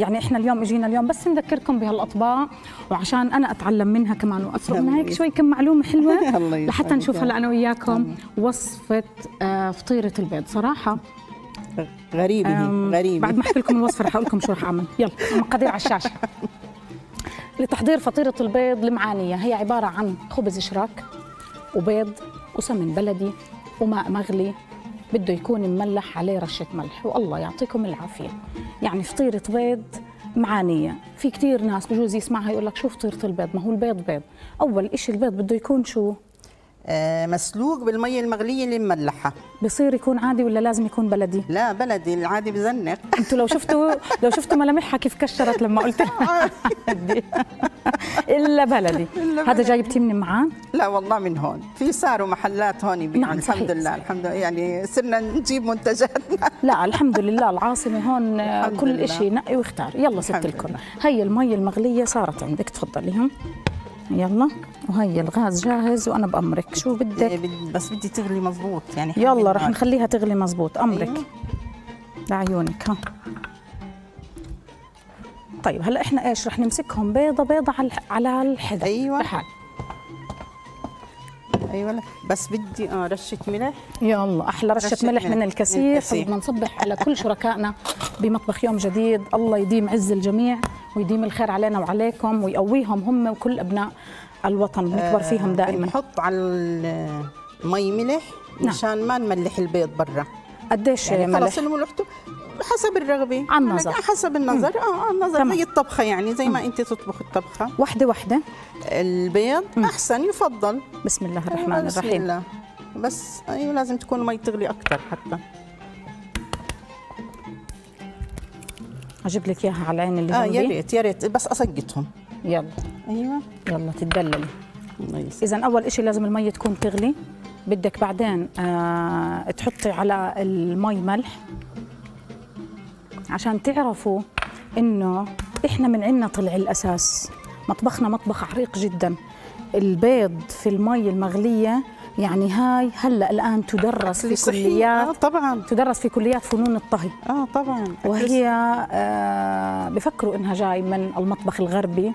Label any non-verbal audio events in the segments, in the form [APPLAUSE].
يعني إحنا اليوم إجينا اليوم بس نذكركم بهالأطباق وعشان أنا أتعلم منها كمان واسرق منها هيك شوي كم معلومة حلوة. [LAUGHS] لحتى نشوف هلا أنا وياكم وصفة آه، فطيرة البيض. صراحة غريبة هي غريبة. بعد ما أحكي لكم الوصفة رح أقول لكم شو رح أعمل. يلا المقادير على الشاشة. [LAUGHS] لتحضير فطيرة البيض المعانية. هي عبارة عن خبز شراك وبيض وسمن بلدي وماء مغلي بده يكون مملح عليه رشة ملح والله يعطيكم العافية. يعني فطيرة بيض معانية. في كتير ناس بجوز يسمعها يقول لك شو فطيرة البيض؟ ما هو البيض بيض. أول إشي البيض بده يكون شو؟ مسلوق بالميه المغلية اللي مملحة. بصير يكون عادي ولا لازم يكون بلدي؟ لا بلدي العادي بزنق. [LAUGHS] أنتوا لو شفتوا لو شفتوا ملامحها كيف كشرت لما قلت لها. [LAUGHS] إلا بلدي. [LAUGHS] هذا جايبتيه من معان؟ لا والله من هون. في صاروا محلات هون يبيعوا نعم، الحمد صحيح، لله. الحمد لله. يعني صرنا نجيب منتجاتنا. لا الحمد لله العاصمة هون آه، كل. إشي نقي واختار. يلا ست الكل. هي المي المغلية صارت عندك تفضلي. يلا. وهي الغاز جاهز وأنا بأمرك شو بدك إيه، بس بدي تغلي مزبوط يعني يلا رح. نخليها تغلي مزبوط أمرك أيوة. لعيونك ها طيب هلأ إحنا إيش رح نمسكهم بيضة بيضة على على الحذاء أيوة. لحال. أيوه بس بدي آه رشة ملح يلا أحلى رشة, رشة ملح ملح. من الكثير. بدنا نصبح على كل شركائنا بمطبخ يوم جديد الله يديم عز الجميع ويديم الخير علينا وعليكم ويقويهم هم وكل أبناء الوطن نكبر فيهم دائما. بنحط على المي ملح نعم. مشان ما نملح البيض برا. قديش يعني ملح؟ خلص اللي ملحته حسب الرغبة. عن يعني نظر. حسب النظر. آه آه، النظر. تمام. زي الطبخة يعني زي ما انت تطبخ الطبخة. وحدة وحدة؟ البيض أحسن يفضل. بسم الله الرحمن أيوة، بسم الرحيم. الله. بس أيوه لازم تكون المي تغلي أكثر حتى. أجيب لك إياها على العين اللي آه يا ريت يا ريت. بس أسقطهم. يلا. أيوه. يلا تدللي الله يسلمك. اذا أول شيء لازم المي تكون تغلي. بدك بعدين آه تحطي على المي ملح. عشان تعرفوا إنه إحنا من عنا طلع الأساس. مطبخنا مطبخ عريق جدا. البيض في المي المغلية يعني هاي هلأ الآن تدرس في. كليات آه طبعا. تدرس في كليات فنون الطهي. آه طبعا. وهي آه بفكروا إنها جاي من المطبخ الغربي.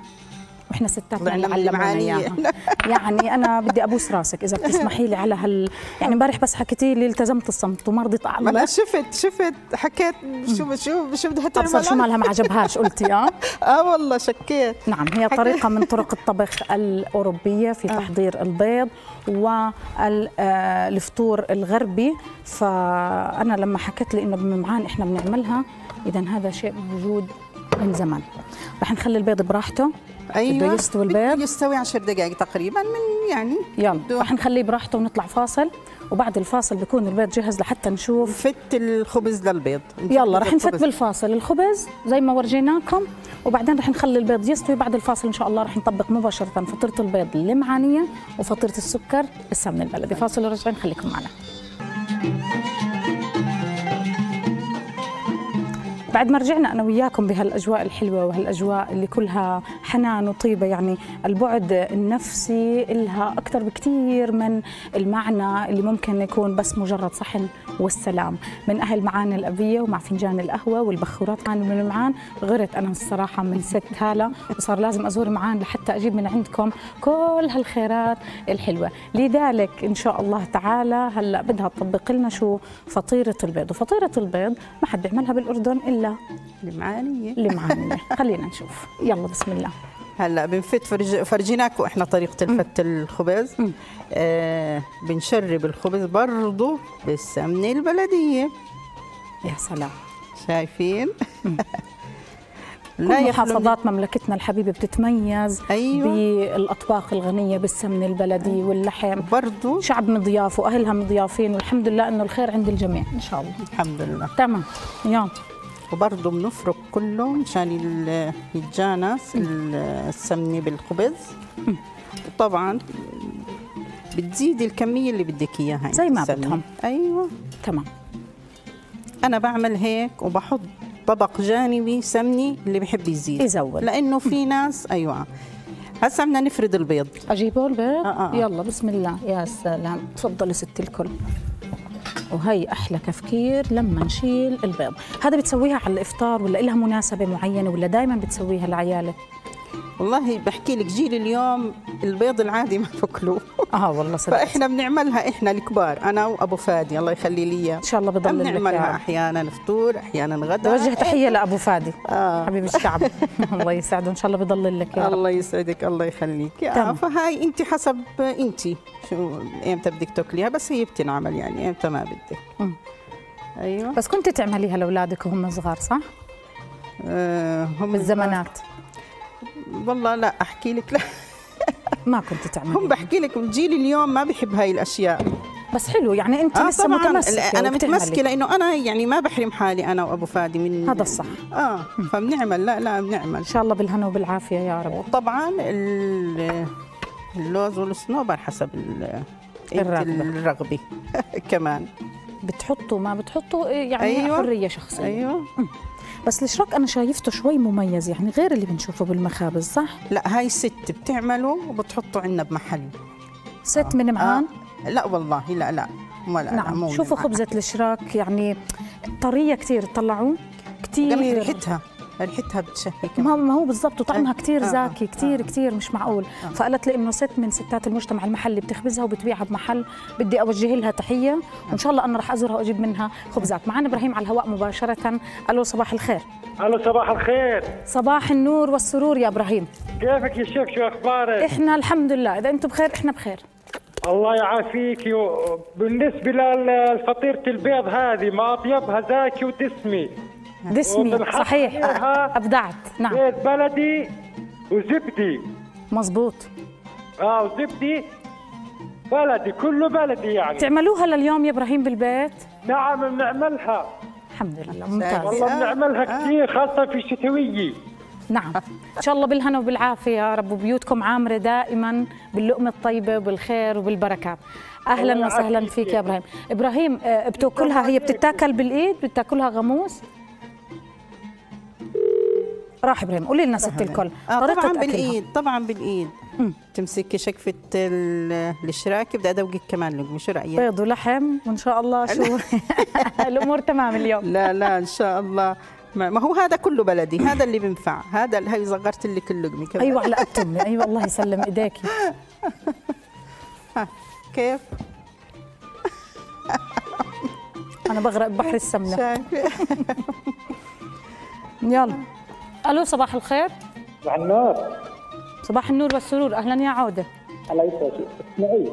وإحنا ستاتنا طلعنا اللي علمونا. إياها. [LAUGHS] يعني أنا بدي أبوس راسك إذا بتسمحي لي على هال يعني امبارح بس حكيتي لي التزمت الصمت وما رضيت ما أنا اعمل شفت شفت حكيت شو شو شو بدها ابصر شو تعمل مالها ما عجبهاش قلتي آه؟ [LAUGHS] آه والله شكيت. نعم هي طريقة من طرق الطبخ الأوروبية في تحضير البيض والفطور الغربي. فأنا لما حكيت لي إنه بمعان إحنا بنعملها إذا هذا شيء موجود من زمان. رح نخلي البيض براحته. أيوه بده يستوي بده البيض. يستوي 10 دقائق تقريبا من يعني يلا رح نخليه براحته ونطلع فاصل. وبعد الفاصل بيكون البيض جاهز لحتى نشوف. نفت الخبز للبيض. يلا رح نفت. بالفاصل الخبز زي ما ورجيناكم. وبعدين رح نخلي البيض يستوي. بعد الفاصل إن شاء الله رح نطبق مباشرة فطيرة البيض المعانية وفطيرة السكر السمن البلدي. فاصل وراجعين خليكم معنا. بعد ما رجعنا أنا وياكم بهالأجواء الحلوة وهالأجواء اللي كلها حنان وطيبه يعني البعد النفسي لها أكثر بكثير من المعنى اللي ممكن يكون بس مجرد صحن والسلام. من أهل معاني الأبية ومع فنجان القهوة والبخورات كانوا من معان غرت أنا الصراحة من ست هالة وصار لازم أزور معان لحتى أجيب من عندكم كل هالخيرات الحلوة. لذلك إن شاء الله تعالى هلأ بدها تطبق لنا شو فطيرة البيض. وفطيرة البيض ما حد بيعملها بالأردن إلا المعانية. المعانية. خلينا نشوف. يلا بسم الله. هلا بنفت فرج... فرجيناكم إحنا طريقة الفت الخبز. آه بنشرب الخبز برضه بالسمنة البلدية. يا سلام. شايفين؟ [LAUGHS] كل محافظات مملكتنا الحبيبة بتتميز أيوة. بالأطباق الغنية بالسمن البلدي واللحم. برضه شعب مضياف واهلها مضيافين والحمد لله إنه الخير عند الجميع. إن شاء الله. الحمد لله. تمام. يلا. وبرضه بنفرك كله مشان يتجانس ال- السمنة بالخبز. وطبعا بتزيدي الكمية اللي بدك إياها زي ما السمنة. بدهم. أيوه. تمام. أنا بعمل هيك وبحط طبق جانبي سمني اللي بحب يزيد. يزود. لأنه في ناس أيوه. هسا بدنا نفرد البيض. أجيبه البيض؟ آه، آه. يلا بسم الله. يا سلام. تفضلي ست الكل. وهي أحلى كفكير لما نشيل البيض. هذا بتسويها على الإفطار ولا لها مناسبة معينة ولا دائما بتسويها لعيالك؟ والله بحكي لك جيل اليوم البيض العادي ما باكلوه آه والله صدق فإحنا بنعملها إحنا الكبار أنا وأبو فادي الله يخلي لي إن شاء الله بضل لك بنعملها يا أحيانا فطور أحيانا غدا. بوجه تحية لأبو فادي آه. حبيب الشعب. [LAUGHS] الله يسعده إن شاء الله بضل لك يا رب. الله يسعدك الله يخليك. آه. فهاي أنت حسب أنت شو إمتى بدك تاكليها بس هي بتنعمل يعني إمتى ما بدك. أيوه. بس كنت تعمليها لأولادك وهم صغار صح؟ آه هم بالزمانات والله لا أحكي لك لا. ما كنت تعملي. هم بحكي لك الجيل اليوم ما بحب هاي الأشياء. بس حلو يعني أنت آه لسه طبعا متمسكة أنا. متمسكة لأنه أنا يعني ما بحرم حالي أنا وأبو فادي من هذا الصح. آه فبنعمل لا لا بنعمل. إن شاء الله بالهنا وبالعافية يا رب. وطبعا ال- اللوز والصنوبر حسب ال- الرغبة. الرغبة. [LAUGHS] كمان. بتحطوا ما بتحطوا إيه يعني أيوة. حرية شخصية. أيوه. بس الإشراك أنا شايفته شوي مميز يعني غير اللي بنشوفه بالمخابز صح؟ لا هاي ست بتعمله وبتحطه عندنا بمحل. ست من معان؟ آه لا والله لا لا ما لا لا نعم مو شوفوا من خبزة الإشراك يعني طرية كثير طلعوا معها. كثير ريحتها ريحتها بتشهي ما كمان ما هو بالضبط وطعمها آه. كثير آه. زاكي كثير كثير مش معقول. آه. فقالت لي إنه ست من ستات المجتمع المحلي بتخبزها وبتبيعها بمحل بدي أوجه لها تحية وإن شاء الله أنا رح ازورها وأجيب منها خبزات. معنا إبراهيم على الهواء مباشرة. ألو صباح الخير. ألو صباح الخير. صباح النور والسرور يا إبراهيم. كيفك يا شيخ؟ شو أخبارك؟ إحنا الحمد لله. إذا أنتم بخير إحنا بخير. الله يعافيك. بالنسبة للفطيره البيض هذه ما أطيبها زاكي ودسمي. دسمي صحيح. أبدعت. نعم. بيض بلدي وزبدي. مزبوط آه وزبدي بلدي كله بلدي يعني. تعملوها لليوم يا إبراهيم بالبيت؟ نعم بنعملها. الحمد لله. ممتاز. والله بنعملها آه. كثير خاصة في الشتوية. نعم. إن شاء الله بالهنا وبالعافية يا رب وبيوتكم عامرة دائما باللقمة الطيبة وبالخير وبالبركات أهلا وسهلا. فيك يا إبراهيم. إبراهيم آه، بتأكلها هي بتتاكل بالإيد؟ بتأكلها غموس؟ راح إبراهيم. قولي لنا ست الكل. آه طريقة طبعا أكلها. بالإيد طبعا بالإيد. تمسكي شكفة ال- الشراكة. بدي ادوقك كمان لقمة. شو رأيك؟ بيض ولحم وإن شاء الله شو؟ [LAUGHS] الأمور تمام اليوم. لا لا إن شاء الله. ما هو هذا كله بلدي. هذا اللي بينفع. هذا هي صغرت لك اللقمه كمان. أيوه على امي أيوه الله يسلم إيديكي. [LAUGHS] كيف؟ أنا بغرق ببحر السمنة. يلا. ألو صباح الخير. مع النار صباح النور والسرور. أهلا يا عودة. الله يسعدك. اسمعي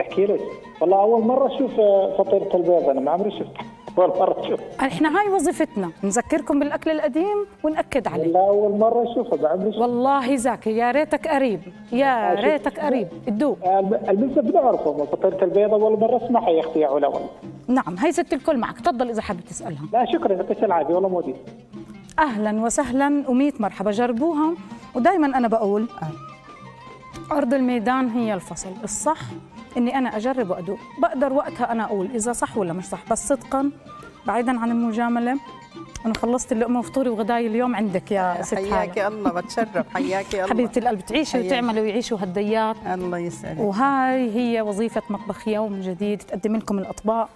احكي لك. والله أول مرة أشوف فطيرة البيض. أنا ما عمري شفتها. أول مرة أشوف. إحنا هاي وظيفتنا. نذكركم بالأكل القديم ونأكد عليه. والله أول مرة أشوفها. ما عمري شفتها. والله زاكي يا ريتك قريب. يا ريتك قريب. تدوق البزة بنعرفه فطيرة البيض أول مرة أسمعها يا أختي يا علا والله نعم هي ست الكل معك. تفضل إذا حابب تسألها. لا شكرا. يعطيك العافية. والله مودي. أهلا وسهلا وميت مرحبا جربوها ودائما أنا بقول أرض الميدان هي الفصل الصح إني أنا أجرب وأدوق. بقدر وقتها أنا أقول إذا صح ولا مش صح بس صدقا بعيدا عن المجاملة أنا خلصت اللقمة وفطوري وغداي اليوم عندك يا ست حياك هاله الله بتشرف [LAUGHS] حياك الله. حبيبة القلب تعيشي. وتعملي ويعيشوا هالديات الله يسعدك. وهاي هي وظيفة مطبخ يوم جديد تقدم لكم الأطباق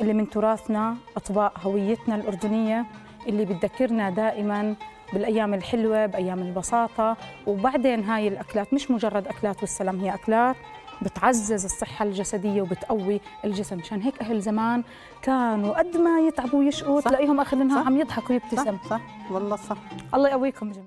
اللي من تراثنا أطباق هويتنا الأردنية. اللي بتذكرنا دائما بالأيام الحلوة بأيام البساطة. وبعدين هاي الأكلات مش مجرد أكلات والسلام هي أكلات بتعزز الصحة الجسدية وبتقوي الجسم. مشان هيك أهل زمان كانوا قد ما يتعبوا ويشقوا. تلاقيهم آخر النهار. عم يضحكوا ويبتسم صح صح. والله صح. الله يقويكم جميعا.